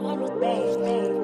Bang, bang.